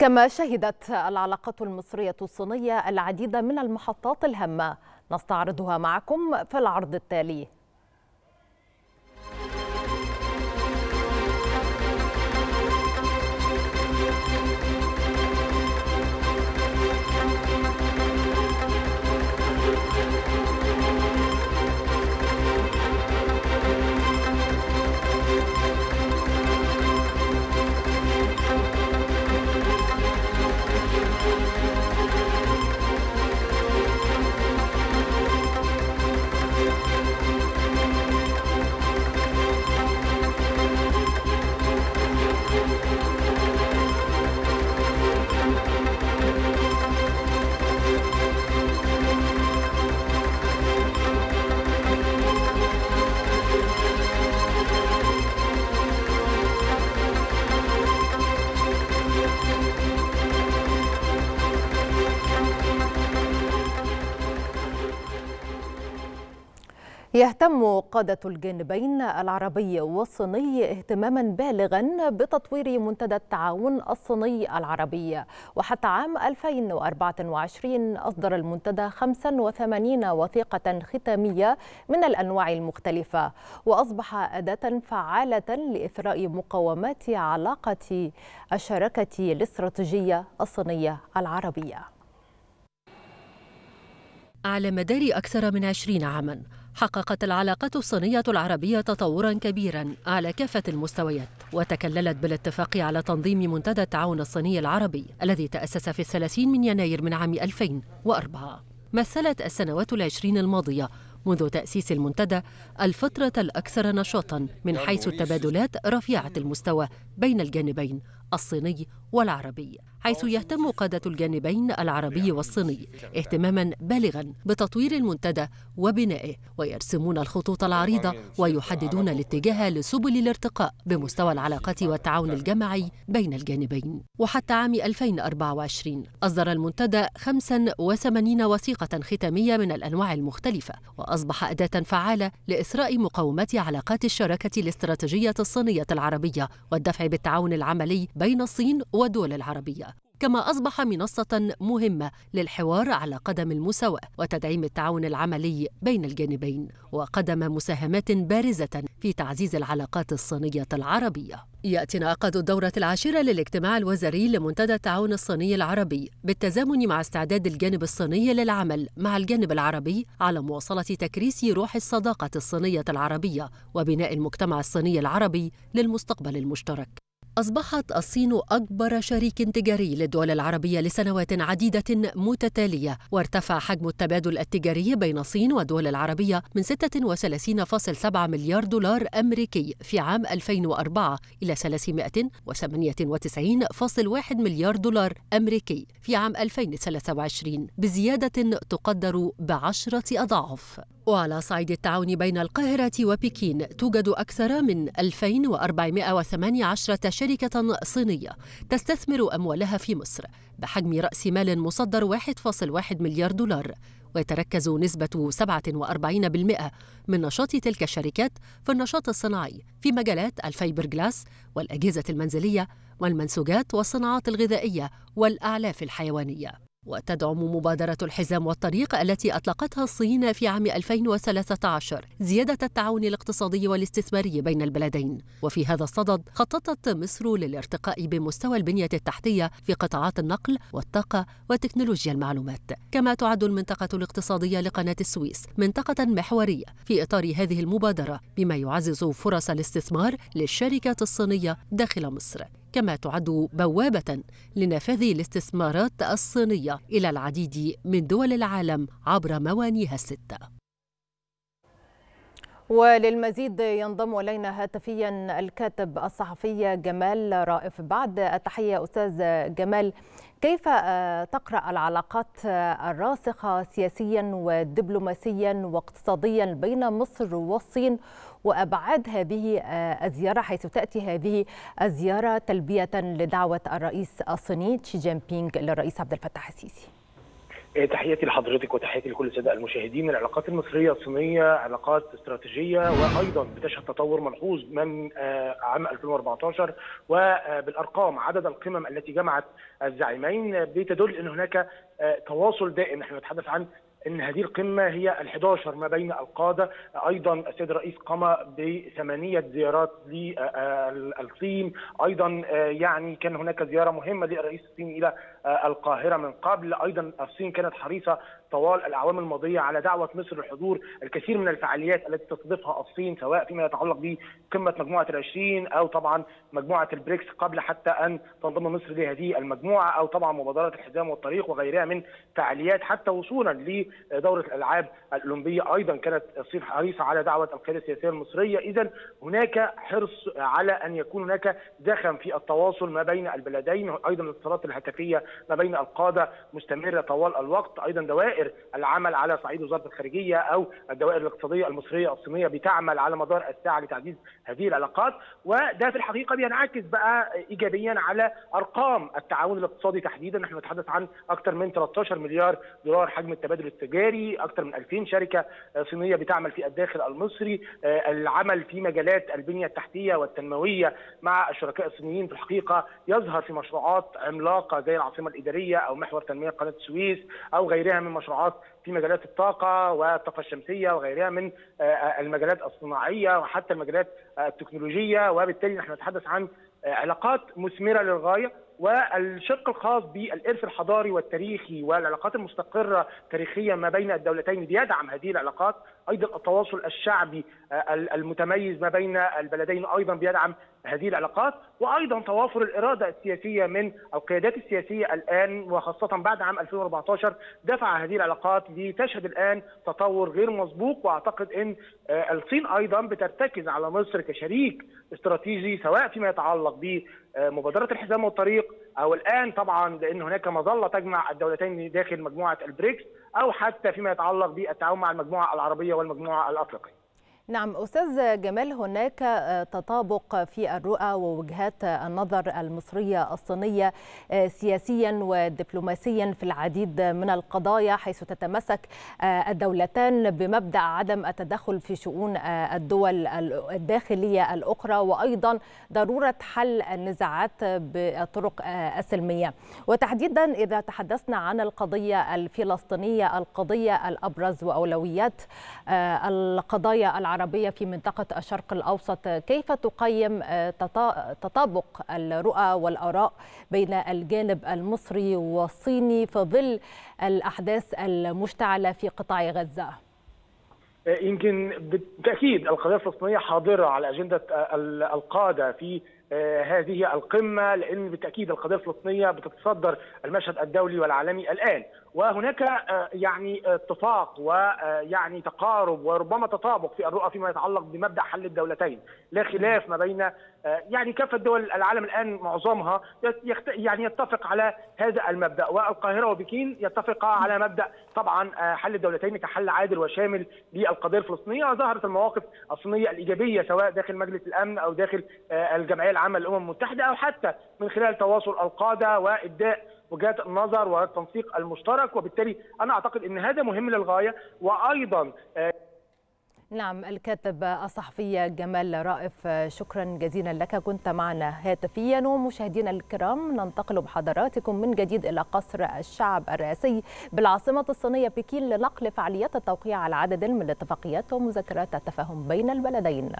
كما شهدت العلاقات المصرية الصينية العديد من المحطات الهامة. نستعرضها معكم في العرض التالي. يهتم قادة الجانبين العربي والصيني اهتماما بالغا بتطوير منتدى التعاون الصيني العربي. وحتى عام 2024 أصدر المنتدى 85 وثيقة ختامية من الأنواع المختلفة وأصبح أداة فعالة لإثراء مقومات علاقة الشراكة الاستراتيجية الصينية العربية. على مدار أكثر من عشرين عاماً حققت العلاقات الصينية العربية تطورا كبيرا على كافة المستويات وتكللت بالاتفاق على تنظيم منتدى التعاون الصيني العربي الذي تأسس في الثلاثين من يناير من عام 2004 مثلت السنوات العشرين الماضية منذ تأسيس المنتدى الفترة الأكثر نشاطا من حيث التبادلات رفيعة المستوى بين الجانبين الصيني والعربي حيث يهتم قادة الجانبين العربي والصيني اهتماما بالغا بتطوير المنتدى وبنائه ويرسمون الخطوط العريضة ويحددون الاتجاه لسبل الارتقاء بمستوى العلاقات والتعاون الجماعي بين الجانبين. وحتى عام 2024 أصدر المنتدى 85 وثيقة ختامية من الأنواع المختلفة وأصبح أداة فعالة لإثراء مقومات علاقات الشراكة الاستراتيجية الصينية العربية والدفع بالتعاون العملي بين الصين والدول العربية كما أصبح منصة مهمة للحوار على قدم المساواة وتدعيم التعاون العملي بين الجانبين وقدم مساهمات بارزة في تعزيز العلاقات الصينية العربية. يأتي انعقاد الدورة العاشرة للاجتماع الوزاري لمنتدى التعاون الصيني العربي بالتزامن مع استعداد الجانب الصيني للعمل مع الجانب العربي على مواصلة تكريس روح الصداقة الصينية العربية وبناء المجتمع الصيني العربي للمستقبل المشترك. أصبحت الصين أكبر شريك تجاري للدول العربية لسنوات عديدة متتالية وارتفع حجم التبادل التجاري بين الصين والدول العربية من 36.7 مليار دولار أمريكي في عام 2004 إلى 398.1 مليار دولار أمريكي في عام 2023 بزيادة تقدر بعشرة أضعاف. وعلى صعيد التعاون بين القاهرة وبكين توجد أكثر من 2418 شركة صينية تستثمر أموالها في مصر بحجم رأس مال مصدر 1.1 مليار دولار ويتركز نسبة 47% من نشاط تلك الشركات في النشاط الصناعي في مجالات الفايبر جلاس والأجهزة المنزلية والمنسوجات والصناعات الغذائية والأعلاف الحيوانية. وتدعم مبادرة الحزام والطريق التي أطلقتها الصين في عام 2013 زيادة التعاون الاقتصادي والاستثماري بين البلدين. وفي هذا الصدد خططت مصر للارتقاء بمستوى البنية التحتية في قطاعات النقل والطاقة وتكنولوجيا المعلومات. كما تعد المنطقة الاقتصادية لقناة السويس منطقة محورية في إطار هذه المبادرة بما يعزز فرص الاستثمار للشركات الصينية داخل مصر. كما تعد بوابة لنفاذ الاستثمارات الصينية إلى العديد من دول العالم عبر موانيها الستة وللمزيد ينضم إلينا هاتفيا الكاتب الصحفي جمال رائف. بعد التحية أستاذ جمال كيف تقرأ العلاقات الراسخة سياسيا ودبلوماسيا واقتصاديا بين مصر والصين وأبعاد هذه الزيارة حيث تأتي هذه الزيارة تلبية لدعوة الرئيس الصيني شي جين بينغ للرئيس عبد الفتاح السيسي. تحياتي لحضرتك وتحياتي لكل السادة المشاهدين. العلاقات المصرية الصينية علاقات استراتيجية وأيضا بتشهد تطور ملحوظ من عام 2014 وبالارقام عدد القمم التي جمعت الزعيمين. بتدل إن هناك تواصل دائم. نحن نتحدث عن إن هذه القمة هي ال11 ما بين القادة. أيضا السيد الرئيس قام بثمانية زيارات للصين. أيضا يعني كان هناك زيارة مهمة للرئيس الصيني إلى القاهرة من قبل. أيضا الصين كانت حريصة طوال الأعوام الماضية على دعوة مصر لحضور الكثير من الفعاليات التي تستضيفها الصين سواء فيما يتعلق بقمة مجموعة العشرين أو طبعا مجموعة البريكس قبل حتى أن تنضم مصر لهذه المجموعة أو طبعا مبادره الحزام والطريق وغيرها من فعاليات حتى وصولا لدوره الألعاب الأولمبية. أيضا كانت الصين حريصه على دعوة القيادة السياسية المصرية. اذا هناك حرص على أن يكون هناك زخم في التواصل ما بين البلدين. أيضا الاتصالات الهاتفية ما بين القادة مستمرة طوال الوقت. أيضا دوائر العمل على صعيد وزارة الخارجية أو الدوائر الاقتصادية المصرية الصينية بتعمل على مدار الساعة لتعزيز هذه العلاقات. وده في الحقيقة بينعكس بقى ايجابيا على أرقام التعاون الاقتصادي تحديدا. نحن نتحدث عن أكثر من 13 مليار دولار حجم التبادل التجاري أكثر من 2000 شركة صينية بتعمل في الداخل المصري العمل في مجالات البنيه التحتية والتنموية مع الشركاء الصينيين في الحقيقة. يظهر في مشروعات عملاقة زي العاصمة الإدارية أو محور تنمية قناة السويس أو غيرها من مشروعات في مجالات الطاقة والطاقة الشمسية وغيرها من المجالات الصناعية وحتى المجالات التكنولوجية. وبالتالي نحن نتحدث عن علاقات مثمرة للغاية. والشق الخاص بالإرث الحضاري والتاريخي والعلاقات المستقرة تاريخيا ما بين الدولتين بيدعم هذه العلاقات. أيضا التواصل الشعبي المتميز ما بين البلدين أيضا بيدعم هذه العلاقات وأيضا توافر الإرادة السياسية من القيادات السياسية الآن وخاصة بعد عام 2014 دفع هذه العلاقات لتشهد الآن تطور غير مسبوق وأعتقد إن الصين أيضا بترتكز على مصر كشريك استراتيجي سواء فيما يتعلق بمبادرة الحزام والطريق أو الآن طبعا لأن هناك مظلة تجمع الدولتين داخل مجموعة البريكس أو حتى فيما يتعلق بالتعاون مع المجموعة العربية والمجموعة الأفريقية. نعم أستاذ جمال هناك تطابق في الرؤى ووجهات النظر المصرية الصينية سياسيا ودبلوماسيا في العديد من القضايا حيث تتمسك الدولتان بمبدأ عدم التدخل في شؤون الدول الداخلية الأخرى وأيضا ضرورة حل النزاعات بطرق السلمية. وتحديدا إذا تحدثنا عن القضية الفلسطينية القضية الأبرز وأولويات القضايا العربية العربية في منطقة الشرق الأوسط كيف تقيم تطابق الرؤى والآراء بين الجانب المصري والصيني في ظل الأحداث المشتعلة في قطاع غزة؟ يمكن بالتأكيد القضية الفلسطينية حاضرة على أجندة القادة في هذه القمة لأن بالتأكيد القضية الفلسطينية بتتصدر المشهد الدولي والعالمي الآن. وهناك يعني اتفاق ويعني تقارب وربما تطابق في الرؤى فيما يتعلق بمبدأ حل الدولتين، لا خلاف ما بين يعني كافة دول العالم الآن معظمها يعني يتفق على هذا المبدأ والقاهرة وبكين يتفقا على مبدأ. طبعا حل الدولتين كحل عادل وشامل للقضية الفلسطينية. وظهرت المواقف الصينية الإيجابية سواء داخل مجلس الأمن أو داخل الجمعية العامة للأمم المتحدة أو حتى من خلال تواصل القادة وإبداء وجهات النظر والتنسيق المشترك. وبالتالي أنا أعتقد إن هذا مهم للغاية. وأيضا نعم الكاتب الصحفي جمال رائف شكرا جزيلا لك. كنت معنا هاتفيا. ومشاهدينا الكرام ننتقل بحضراتكم من جديد إلى قصر الشعب الرئاسي بالعاصمة الصينية بكين لنقل فعاليات التوقيع على عدد من الاتفاقيات ومذكرات التفاهم بين البلدين.